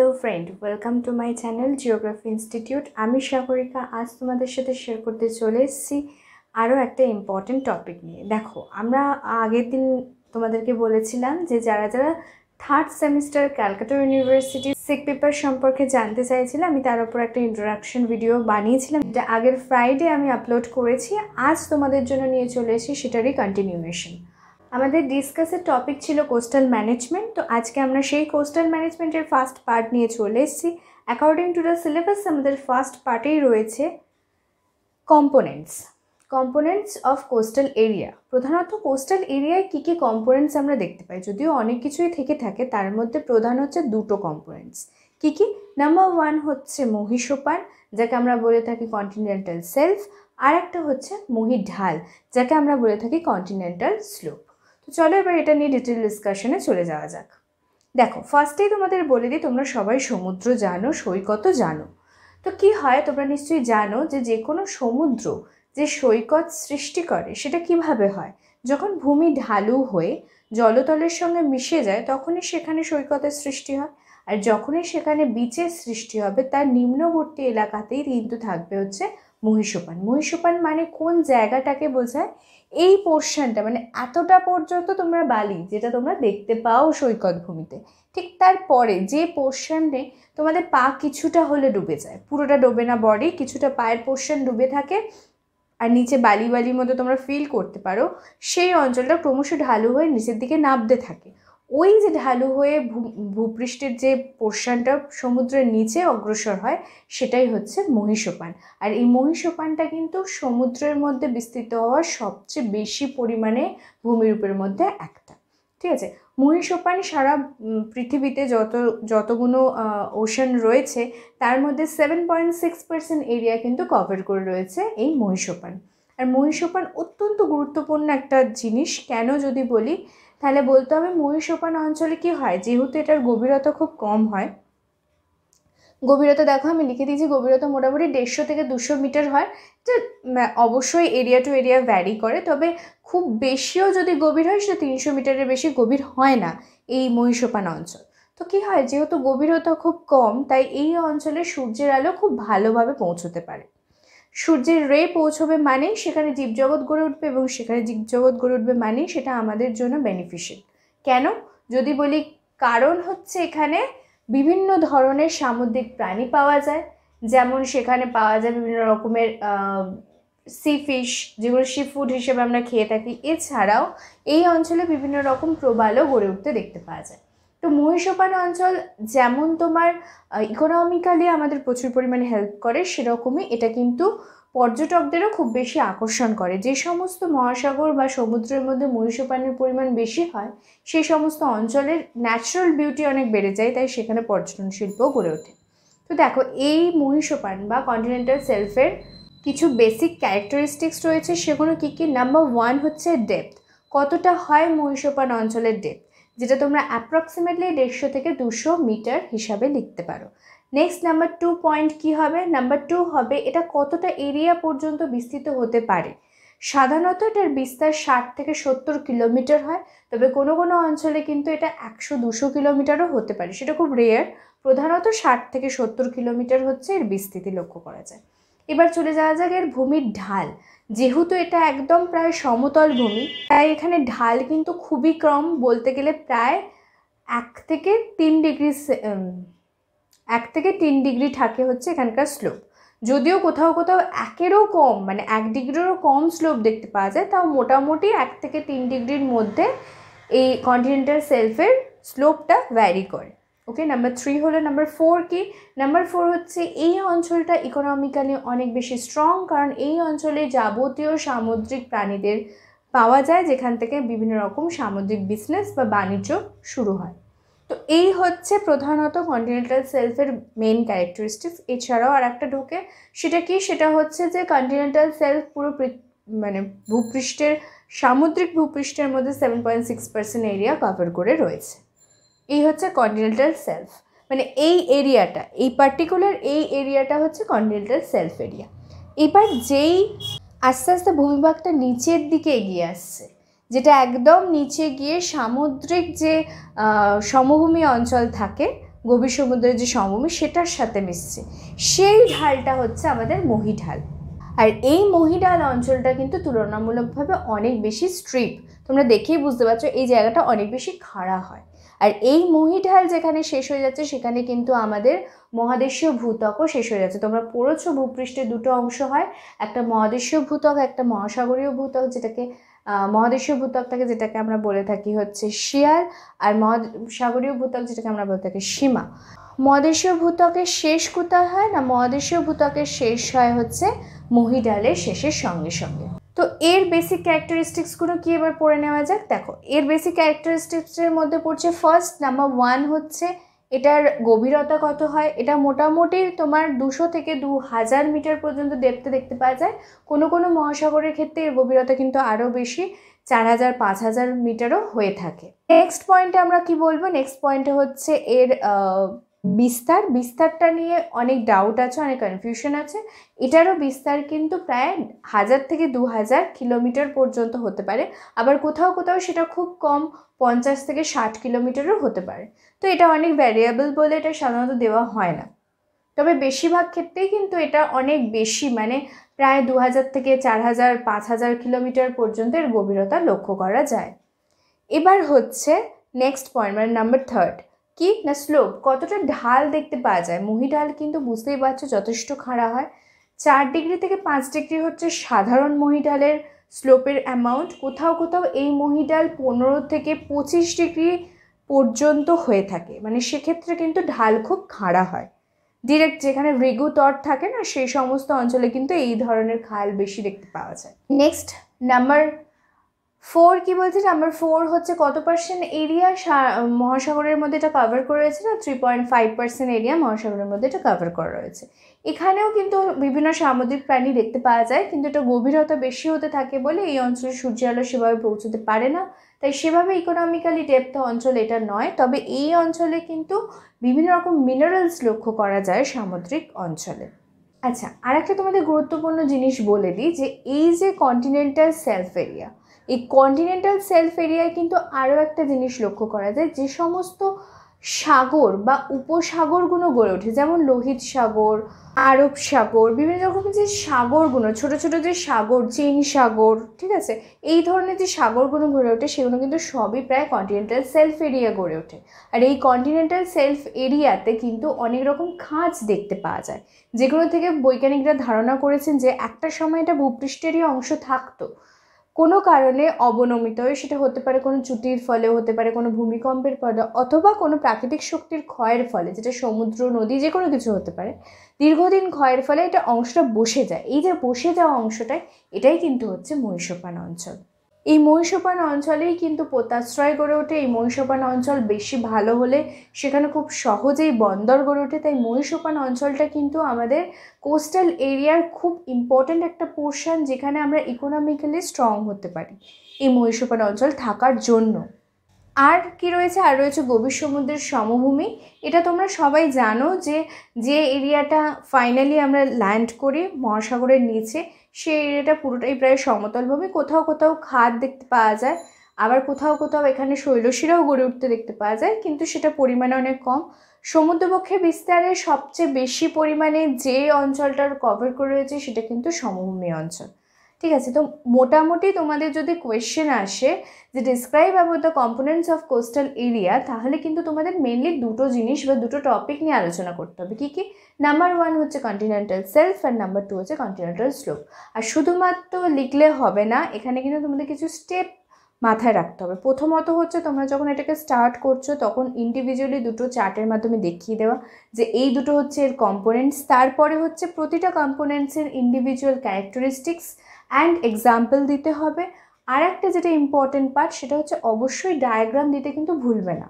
Hello friend welcome to my channel geography institute আমি সাগরিকা, আজ তোমাদের সাথে শেয়ার করতে চলে এসেছি আরও একটা ইম্পর্টেন্ট টপিক নিয়ে। দেখো, আমরা আগের দিন তোমাদেরকে বলেছিলাম যে যারা যারা থার্ড সেমিস্টার ক্যালকাটা ইউনিভার্সিটি সিক পেপার সম্পর্কে জানতে চাইছিলাম, আমি তার উপর একটা ইন্ট্রোডাকশন ভিডিও বানিয়েছিলাম। যেটা আগের ফ্রাইডে আমি আপলোড করেছি। আজ তোমাদের জন্য নিয়ে চলে এসেছি সেটারই কন্টিনিউয়েশন আমাদের ডিসকাসের টপিক ছিল কোস্টাল ম্যানেজমেন্ট তো আজকে আমরা সেই কোস্টাল ম্যানেজমেন্টের ফার্স্ট পার্ট নিয়ে চলে এসেছি। অ্যাকর্ডিং টু দ্য সিলেবাস আমাদের ফার্স্ট পার্টেই রয়েছে components components of coastal area প্রধানত কোস্টাল এরিয়ায় কী কী কম্পোনেন্টস আমরা দেখতে পাই? যদিও অনেক কিছুই থেকে থাকে, তার মধ্যে প্রধান হচ্ছে দুটো কম্পোনেন্টস কী কী? নাম্বার ওয়ান হচ্ছে মহিষোপান, যাকে আমরা বলে থাকি কন্টিনেন্টাল সেলফ আর একটা হচ্ছে মহিঢাল, যাকে আমরা বলে থাকি কন্টিনেন্টাল স্লোপ চলো এবার এটা নিয়ে ডিটেল ডিসকাশনে চলে যাওয়া যাক। দেখো ফার্স্টেই তোমাদের বলে দিই, তোমরা সবাই সমুদ্র জানো, সৈকতও জানো। তো কি হয়, তোমরা নিশ্চয়ই জানো যে যে কোনো সমুদ্র যে সৈকত সৃষ্টি করে, সেটা কীভাবে হয়? যখন ভূমি ঢালু হয়ে জলতলের সঙ্গে মিশে যায়, তখনই সেখানে সৈকতের সৃষ্টি হয়। আর যখনই সেখানে বিচের সৃষ্টি হবে, তার নিম্নবর্তী এলাকাতেই কিন্তু থাকবে হচ্ছে মহিষোপান। মহিষোপান মানে কোন জায়গাটাকে বোঝায়? এই পোর্শনটা মানে এতটা পর্যন্ত তোমরা বালি, যেটা তোমরা দেখতে পাও সৈকত ভূমিতে, ঠিক তারপরে যে পোর্শনে তোমাদের পা কিছুটা হলে ডুবে যায়, পুরোটা ডোবে না বডি কিছুটা পায়ের পোর্শন ডুবে থাকে, আর নিচে বালি বালির মতো তোমরা ফিল করতে পারো, সেই অঞ্চলটা ক্রমশ ঢালু হয়ে নিচের দিকে নামতে থাকে। ওই যে ঢালু হয়ে ভূপৃষ্ঠের যে পোর্শনটা সমুদ্রের নিচে অগ্রসর হয়, সেটাই হচ্ছে মহিষোপান। আর এই মহিষোপানটা কিন্তু সমুদ্রের মধ্যে বিস্তৃত হওয়ার সবচেয়ে বেশি পরিমাণে ভূমিরূপের মধ্যে একটা। ঠিক আছে? মহিষোপান সারা পৃথিবীতে যত যতগুলো ওশান রয়েছে, তার মধ্যে seven point six percent area কিন্তু কভার করে রয়েছে এই মহিষোপান। আর মহিষোপান অত্যন্ত গুরুত্বপূর্ণ একটা জিনিস। কেন যদি বলি তাহলে বলতে হবে মহিষোপান অঞ্চলে কি হয়? যেহেতু এটার গভীরতা খুব কম হয়। গভীরতা দেখো, আমি লিখে দিয়েছি, গভীরতা মোটামুটি দেড়শো থেকে দুশো মিটার হয়। যে অবশ্যই এরিয়া টু এরিয়া ভ্যারি করে, তবে খুব বেশিও যদি গভীর হয়, সেটা তিনশো মিটারের বেশি গভীর হয় না এই মহিষোপান অঞ্চল। তো কী হয়, যেহেতু গভীরতা খুব কম, তাই এই অঞ্চলে সূর্যের আলো খুব ভালোভাবে পৌঁছতে পারে। সূর্যের রে পৌঁছবে মানেই সেখানে জীবজগৎ গড়ে উঠবে এবং সেখানে জীবজগৎ গড়ে উঠবে মানেই সেটা আমাদের জন্য বেনিফিশিয়াল কেন? যদি বলি কারণ হচ্ছে এখানে বিভিন্ন ধরনের সামুদ্রিক প্রাণী পাওয়া যায়। যেমন সেখানে পাওয়া যায় বিভিন্ন রকমের সি ফিশ যেগুলো সি ফুড হিসেবে আমরা খেয়ে থাকি। এছাড়াও এই অঞ্চলে বিভিন্ন রকম প্রবালও গড়ে উঠতে দেখতে পাওয়া যায়। তো মহিষোপান অঞ্চল যেমন তোমার ইকোনমিক্যালি আমাদের প্রচুর পরিমাণে হেল্প করে, সেরকমই এটা কিন্তু পর্যটকদেরও খুব বেশি আকর্ষণ করে। যে সমস্ত মহাসাগর বা সমুদ্রের মধ্যে মহিষোপানের পরিমাণ বেশি হয় সেই সমস্ত অঞ্চলের ন্যাচারাল বিউটি অনেক বেড়ে যায়, তাই সেখানে পর্যটন শিল্পও গড়ে ওঠে। তো দেখো, এই মহিষোপান বা কন্টিনেন্টাল সেলফের কিছু বেসিক ক্যারেক্টারিস্টিক্স রয়েছে, সেগুলো কী কী? নাম্বার ওয়ান হচ্ছে ডেপথ কতটা হয় মহিষোপান অঞ্চলের ডেপথ যেটা তোমরা অ্যাপ্রক্সিমেটলি দেড়শো থেকে দুশো মিটার হিসাবে লিখতে পারো। নেক্সট নাম্বার টু পয়েন্ট কী হবে? নাম্বার টু হবে, এটা কতটা এরিয়া পর্যন্ত বিস্তৃত হতে পারে? সাধারণত এটার বিস্তার ষাট থেকে সত্তর কিলোমিটার হয়, তবে কোনো কোনো অঞ্চলে কিন্তু এটা একশো দুশো কিলোমিটারও হতে পারে। সেটা খুব রেয়ার প্রধানত ষাট থেকে সত্তর কিলোমিটার হচ্ছে এর বিস্তৃতি লক্ষ্য করা যায়। এবার চলে যাওয়া যাক এর ভূমির ঢাল। যেহেতু এটা একদম প্রায় সমতল ভূমি, তাই এখানে ঢাল কিন্তু খুবই কম, বলতে গেলে প্রায় এক থেকে তিন ডিগ্রি এক থেকে তিন ডিগ্রি থাকে হচ্ছে এখানকার স্লোপ। যদিও কোথাও কোথাও একেরও কম মানে এক ডিগ্রিরও কম স্লোপ দেখতে পাওয়া যায়, তাও মোটামুটি এক থেকে তিন ডিগ্রির মধ্যে এই কন্টিনেন্টাল সেলফের স্লোপটা ভ্যারি করে। ওকে নাম্বার থ্রি হলো নাম্বার ফোর কি? নাম্বার ফোর হচ্ছে এই অঞ্চলটা ইকোনমিক্যালি অনেক বেশি স্ট্রং কারণ এই অঞ্চলে যাবতীয় সামুদ্রিক প্রাণীদের পাওয়া যায় যেখান থেকে বিভিন্ন রকম সামুদ্রিক বিজনেস বা বাণিজ্য শুরু হয়। তো এই হচ্ছে প্রধানত কন্টিনেন্টাল সেলফের মেন ক্যারেক্টারিস্টিক্স এছাড়াও আর একটা ঢোকে, সেটা কি? সেটা হচ্ছে যে কন্টিনেন্টাল সেলফ পুরো মানে ভূপৃষ্ঠের, সামুদ্রিক ভূপৃষ্ঠের মধ্যে seven point six percent area cover করে রয়েছে। এই হচ্ছে কন্টিনেন্টাল সেলফ মানে এই এরিয়াটা এই পার্টিকুলার এই এরিয়াটা হচ্ছে কন্টিনেন্টাল সেলফ এরিয়া এবার যেই আস্তে আস্তে ভূমিভাগটা নিচের দিকে এগিয়ে আসছে, যেটা একদম নিচে গিয়ে সামুদ্রিক যে সমভূমি অঞ্চল থাকে, গভীর সমুদ্রের যে সমভূমি সেটার সাথে মিশছে, সেই ঢালটা হচ্ছে আমাদের মহিঢাল। আর এই মহিডাল অঞ্চলটা কিন্তু তুলনামূলকভাবে অনেক বেশি স্ট্রিপ তোমরা দেখেই বুঝতে পারছ এই জায়গাটা অনেক বেশি খাড়া হয়। আর এই মহিঢাল যেখানে শেষ হয়ে যাচ্ছে, সেখানে কিন্তু আমাদের মহাদেশীয় ভূত্বকও শেষ হয়ে যাচ্ছে। তোমরা পড়েছো ভূপৃষ্ঠে দুটো অংশ হয়, একটা মহাদেশীয় ভূত্বক, একটা মহাসাগরীয় ভূত্বক যেটাকে মহাদেশীয় ভূত্বকটাকে যেটাকে আমরা বলে থাকি হচ্ছে শিয়ার আর মহাসাগরীয় ভূত্বক যেটাকে আমরা বলে থাকি সীমা। মহাদেশীয় ভূত্বকের শেষ কোথায় হয় না? মহাদেশীয় ভূত্বকের শেষ হয় হচ্ছে মহিডালের শেষের সঙ্গে সঙ্গে। তো এর বেসিক ক্যারেক্টারিস্টিক্সগুলো কি এবার পড়ে নেওয়া যাক? দেখো, এর বেসিক ক্যারেক্টারিস্টিক্সের মধ্যে পড়ছে ফার্স্ট নাম্বার ওয়ান হচ্ছে এটার গভীরতা কত হয়? এটা মোটামুটি তোমার দুশো থেকে দু হাজার মিটার পর্যন্ত ডেপতে দেখতে পাওয়া যায়। কোনো কোনো মহাসাগরের ক্ষেত্রে এর গভীরতা কিন্তু আরও বেশি, চার হাজার, পাঁচ হাজার মিটারও হয়ে থাকে। নেক্সট পয়েন্টে আমরা কি বলব? নেক্সট পয়েন্টে হচ্ছে এর বিস্তার, বিস্তারটা নিয়ে অনেক ডাউট আছে, অনেক কনফিউশন আছে। এটারও বিস্তার কিন্তু প্রায় হাজার থেকে দু হাজার কিলোমিটার পর্যন্ত হতে পারে। আবার কোথাও কোথাও সেটা খুব কম, পঞ্চাশ থেকে ষাট কিলোমিটারও হতে পারে। তো এটা অনেক ভ্যারিয়েবল বলে এটা সাধারণত দেওয়া হয় না। তবে বেশিরভাগ ক্ষেত্রেই কিন্তু এটা অনেক বেশি মানে প্রায় দু হাজার থেকে চার হাজার, পাঁচ হাজার কিলোমিটার পর্যন্ত এর গভীরতা লক্ষ্য করা যায়। এবার হচ্ছে নেক্সট পয়েন্ট মানে নাম্বার থার্ড কি? না স্লোপ কতটা ঢাল দেখতে পাওয়া যায়? মহিঢাল কিন্তু বুঝতেই পারছ যথেষ্ট খাড়া হয়। চার ডিগ্রি থেকে পাঁচ ডিগ্রি হচ্ছে সাধারণ মহিঢালের স্লোপের অ্যামাউন্ট কোথাও কোথাও এই মহিডাল পনেরো থেকে পঁচিশ ডিগ্রি পর্যন্ত হয়ে থাকে। মানে সেক্ষেত্রে কিন্তু ঢাল খুব খাড়া হয়। ডিরেক্ট যেখানে রেগু তট থাকে না, সেই সমস্ত অঞ্চলে কিন্তু এই ধরনের খাল বেশি দেখতে পাওয়া যায়। নেক্সট নাম্বার ফোর কি বলছে নাম্বার ফোর হচ্ছে কত পার্সেন্ট এরিয়া মহাসাগরের মধ্যে এটা কভার করে রয়েছে না? Three point five percent area মহাসাগরের মধ্যে এটা কভার করা রয়েছে এখানেও কিন্তু বিভিন্ন সামুদ্রিক প্রাণী দেখতে পাওয়া যায়, কিন্তু এটা গভীরতা বেশি হতে থাকে বলে এই অঞ্চলে সূর্য আলো সেভাবে পৌঁছতে পারে না। তাই সেভাবে ইকোনমিক্যালি ডেপথ অঞ্চল এটা নয়, তবে এই অঞ্চলে কিন্তু বিভিন্ন রকম মিনারেলস লক্ষ্য করা যায় সামুদ্রিক অঞ্চলে। আচ্ছা আর একটা তোমাদের গুরুত্বপূর্ণ জিনিস বলে দিই যে, এই যে কন্টিনেন্টাল সেলফ এরিয়া এই কন্টিনেন্টাল সেলফ এরিয়ায় কিন্তু আরও একটা জিনিস লক্ষ্য করা যায়, যে সমস্ত সাগর বা উপসাগরগুলো গড়ে ওঠে, যেমন লোহিত সাগর, আরব সাগর, বিভিন্ন রকমের যে সাগরগুলো, ছোট ছোট যে সাগর, চীন সাগর, ঠিক আছে? এই ধরনের যে সাগরগুলো গড়ে ওঠে, সেগুলো কিন্তু সবই প্রায় কন্টিনেন্টাল সেলফ এরিয়া গড়ে ওঠে। আর এই কন্টিনেন্টাল সেলফ এরিয়াতে কিন্তু অনেক রকম খাঁজ দেখতে পাওয়া যায়, যেগুলো থেকে বৈজ্ঞানিকরা ধারণা করেছেন যে একটা সময় এটা ভূপৃষ্ঠেরই অংশ থাকতো। কোনো কারণে অবনমিত হয়ে সেটা হতে পারে কোনো চুটির ফলে, হতে পারে কোনো ভূমিকম্পের ফলে অথবা কোনো প্রাকৃতিক শক্তির ক্ষয়ের ফলে, যেটা সমুদ্র, নদী, যে কোনো কিছু হতে পারে। দীর্ঘদিন ক্ষয়ের ফলে এটা অংশটা বসে যায়। এই যে বসে যাওয়া অংশটাই এটাই কিন্তু হচ্ছে মহিষপান অঞ্চল। এই মহিষোপান অঞ্চলেই কিন্তু পোতাশ্রয় গড়ে ওঠে। এই মহিষোপান অঞ্চল বেশি ভালো হলে সেখানে খুব সহজেই বন্দর গড়ে ওঠে। তাই মহিষোপান অঞ্চলটা কিন্তু আমাদের কোস্টাল এরিয়ার খুব ইম্পর্ট্যান্ট একটা পোর্শন যেখানে আমরা ইকোনমিক্যালি স্ট্রং হতে পারি। এই মহিষোপান অঞ্চল থাকার জন্য। আর কি রয়েছে? আর রয়েছে গভীর সমুদ্রের সমভূমি। এটা তোমরা সবাই জানো যে যে এরিয়াটা ফাইনালি আমরা ল্যান্ড করি মহাসাগরের নিচে, সেই এরিয়াটা পুরোটাই প্রায় সমতলভূমি কোথাও কোথাও খাদ দেখতে পাওয়া যায়, আবার কোথাও কোথাও এখানে শৈলশিরাও গড়ে উঠতে দেখতে পাওয়া যায়, কিন্তু সেটা পরিমাণে অনেক কম। সমুদ্রপক্ষে বিস্তারে সবচেয়ে বেশি পরিমাণে যে অঞ্চলটার কভার করে রয়েছে, সেটা কিন্তু সমভূমি অঞ্চল। ঠিক আছে, তো মোটামুটি তোমাদের যদি কোয়েশ্চেন আসে যে describe about the components of coastal area তাহলে কিন্তু তোমাদের মেনলি দুটো জিনিস বা দুটো টপিক নিয়ে আলোচনা করতে হবে। কী কী? নাম্বার ওয়ান হচ্ছে কন্টিনেন্টাল সেলফ আর নাম্বার টু হচ্ছে কন্টিনেন্টাল স্লোপ আর শুধুমাত্র লিখলে হবে না, এখানে কিন্তু তোমাদের কিছু স্টেপ মাথায় রাখতে হবে। প্রথমত হচ্ছে তোমরা যখন এটাকে স্টার্ট করছ, তখন ইন্ডিভিজুয়ালি দুটো চার্টের মাধ্যমে দেখিয়ে দেওয়া যে এই দুটো হচ্ছে এর কম্পোনেন্টস তারপরে হচ্ছে প্রতিটা কম্পোনেন্টসের ইন্ডিভিজুয়াল ক্যারেক্টারিস্টিক্স অ্যান্ড এক্সাম্পল দিতে হবে। আর একটা যেটা ইম্পর্টেন্ট পার্ট সেটা হচ্ছে অবশ্যই ডায়াগ্রাম দিতে কিন্তু ভুলবে না।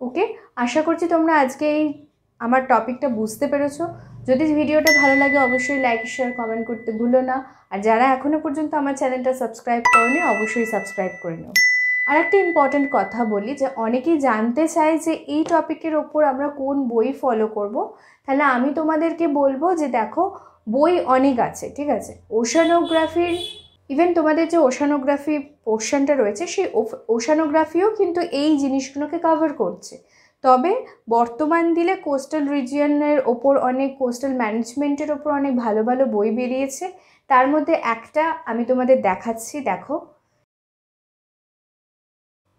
ওকে আশা করছি তোমরা আজকে এই আমার টপিকটা বুঝতে পেরেছ। যদি ভিডিওটা ভালো লাগে, অবশ্যই লাইক শেয়ার কমেন্ট করতে ভুলো না। আর যারা এখনও পর্যন্ত আমার চ্যানেলটা সাবস্ক্রাইব করনি, অবশ্যই সাবস্ক্রাইব করে নিও। আর একটা ইম্পর্ট্যান্ট কথা বলি, যে অনেকেই জানতে চায় যে এই টপিকের ওপর আমরা কোন বই ফলো করব। তাহলে আমি তোমাদেরকে বলব যে দেখো, বই অনেক আছে, ঠিক আছে? ওশানোগ্রাফির ইভেন তোমাদের যে ওশানোগ্রাফি পোর্শনটা রয়েছে, সেই ওশানোগ্রাফিও কিন্তু এই জিনিসগুলোকে কভার করছে। তবে বর্তমান দিলে কোস্টাল রিজিয়নের ওপর অনেক, কোস্টাল ম্যানেজমেন্টের ওপর অনেক ভালো ভালো বই বেরিয়েছে। তার মধ্যে একটা আমি তোমাদের দেখাচ্ছি, দেখো।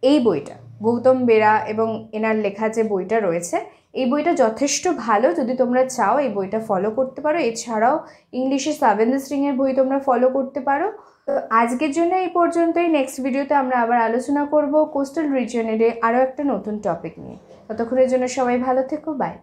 এই বইটা, গৌতম বেরা এবং এনার লেখা যে বইটা রয়েছে, এই বইটা যথেষ্ট ভালো। যদি তোমরা চাও এই বইটা ফলো করতে পারো। এছাড়াও ইংলিশে সেভেন স্ট্রিংয়ের বই তোমরা ফলো করতে পারো। তো আজকের জন্য এই পর্যন্তই। নেক্সট ভিডিওতে আমরা আবার আলোচনা করব কোস্টাল রিজিয়নের আরও একটা নতুন টপিক নিয়ে। ততক্ষণের জন্য সবাই ভালো থেকো বাই